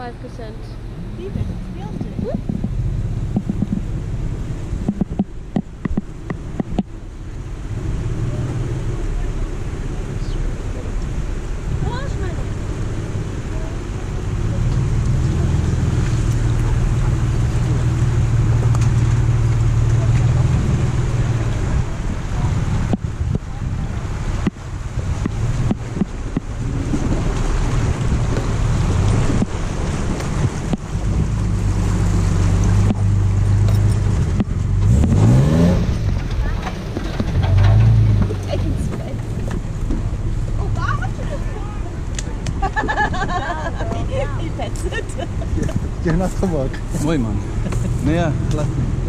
5%. Die Petze. Geh nach Hamburg. Mooi man. Nee, laat me.